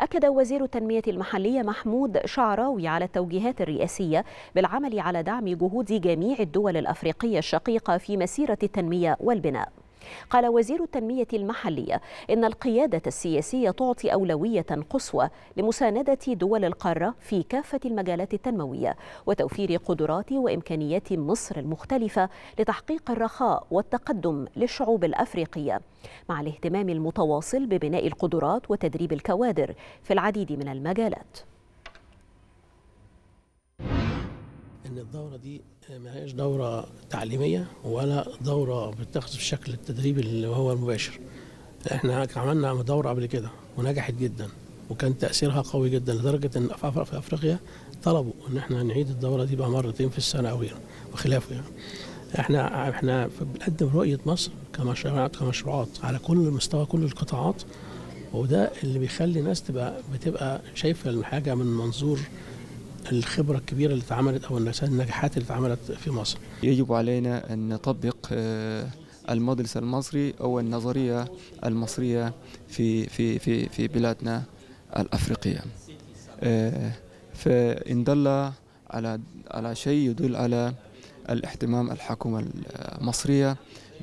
أكد وزير التنمية المحلية محمود شعراوي على التوجيهات الرئاسية بالعمل على دعم جهود جميع الدول الأفريقية الشقيقة في مسيرة التنمية والبناء. قال وزير التنمية المحلية إن القيادة السياسية تعطي أولوية قصوى لمساندة دول القارة في كافة المجالات التنموية وتوفير قدرات وإمكانيات مصر المختلفة لتحقيق الرخاء والتقدم للشعوب الأفريقية مع الاهتمام المتواصل ببناء القدرات وتدريب الكوادر في العديد من المجالات. إن الدورة دي ما هيش دورة تعليمية ولا دورة بتاخد في شكل التدريب اللي هو المباشر. إحنا عملنا دورة قبل كده ونجحت جدا وكان تأثيرها قوي جدا لدرجة إن في أفريقيا طلبوا إن إحنا نعيد الدورة دي بقى مرتين في السنة أو وخلافه يعني. إحنا إحنا بنقدم رؤية مصر كمشروعات كمشروعات على كل مستوى كل القطاعات وده اللي بيخلي الناس تبقى بتبقى شايفة الحاجة من منظور الخبرة الكبيرة اللي اتعملت أو النجاحات اللي اتعملت في مصر. يجب علينا أن نطبق المدرسة المصري أو النظرية المصرية في في في في بلادنا الأفريقية. فإن دل على على شيء يدل على الاهتمام الحكومة المصرية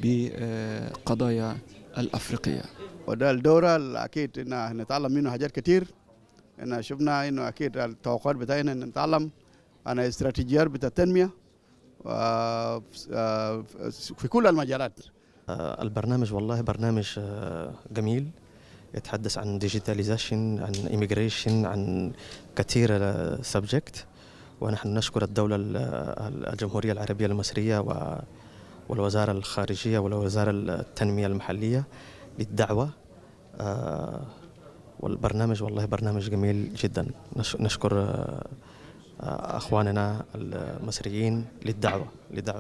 بقضايا الأفريقية. وده الدورة أكيد إن نتعلم منه حاجات كتير. إن شفنا إنه أكيد التوقعات بتاعنا إن نتعلم. عن استراتيجيات بتاع التنمية في كل المجالات. البرنامج والله برنامج جميل. يتحدث عن digitalization عن immigration عن كثير سبجكت ونحن نشكر الدولة الجمهورية العربية المصرية والوزارة الخارجية والوزارة التنمية المحلية للدعوة. والبرنامج والله برنامج جميل جدا. نشكر أخواننا المصريين للدعوة للدعوة.